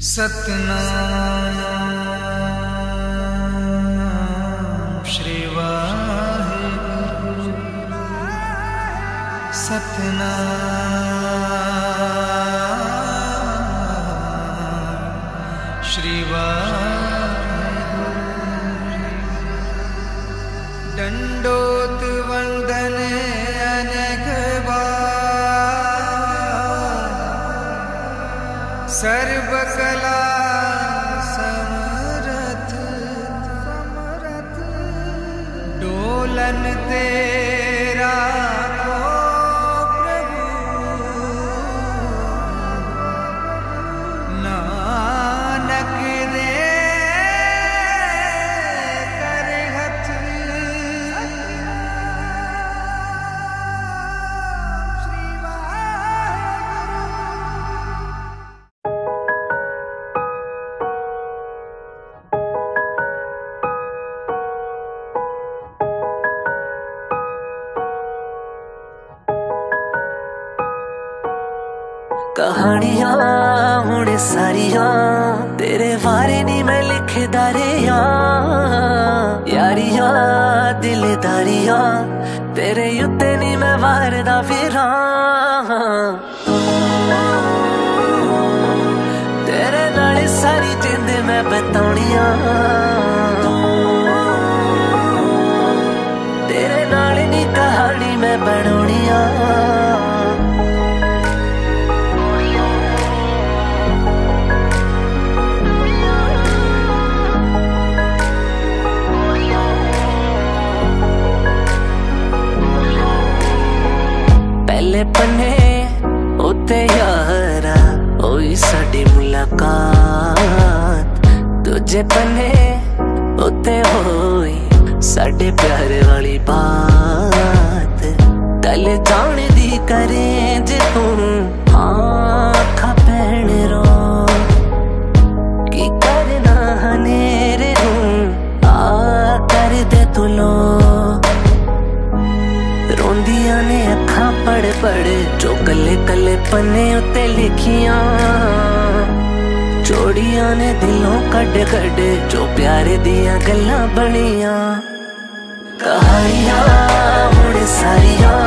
ਸਤਨਾਮ ਸ਼੍ਰੀ ਵਾਹਿਗੁਰੂ। ਸਤਨਾਮ ਸਰਬ ਕਲਾ ਸਮਰਥ ਸਮਰਥ ਡੋਲਨ ਤੇਰਾ ਕਹਾਣੀਆਂ, ਹੁਣ ਸਾਰੀਆਂ। ਤੇਰੇ ਬਾਰੇ ਨਹੀਂ ਮੈਂ ਲਿਖਦਾ ਰਿਆਂ ਯਾਰੀਆਂ, ਦਿਲਦਾਰੀਆਂ, ਤੇਰੇ ਉੱਤੇ ਨਹੀਂ ਮੈਂ ਵਾਰਦਾ ਫਿਰਾਂ। ਤੇਰੇ ਨਾਲ ਸਾਰੀ ਜਿੰਦ ਮੈਂ ਬਤਾਉਣੀਆਂ। ਤੇਰੇ ਨਾਲ ਨੀ ਕਹਾਣੀ ਮੈਂ ਬਣਾਉਣੀਆਂ। ਪਹਿਲੇ ਪੰਨੇ ਉੱਤੇ ਯਾਰਾ ਹੋਈ ਸਾਡੀ ਮੁਲਾਕਾਤ। ਦੂਜੇ ਪੰਨੇ ਉੱਤੇ ਹੋਈ ਸਾਡੇ ਪਿਆਰ ਵਾਲੀ ਬਾਤ। ਤਲ ਜਾਣ ਦੀ ਕਰੇ ਜੇ ਤੂੰ ਆਖਾ ਪੈਣ ਰੋ। ਕੀ ਕਰਨਾ ਹਨੇਰੇ ਨੂੰ? ਆ ਕਰ ਦੇ ਤੂੰ ਲੋ। ਪੜੇ ਜੋ ਕੱਲੇ ਕੱਲੇ ਪੰਨੇ ਉੱਤੇ ਲਿਖੀਆਂ। ਜੋੜੀਆਂ ਨੇ ਦਿਲੋਂ ਕੱਢ ਕੱਢ ਜੋ ਪਿਆਰੇ ਦੀਆਂ ਗੱਲਾਂ ਬਣੀਆਂ। ਕਹਾਣੀਆਂ ਹੁਣ ਸਾਰੀਆਂ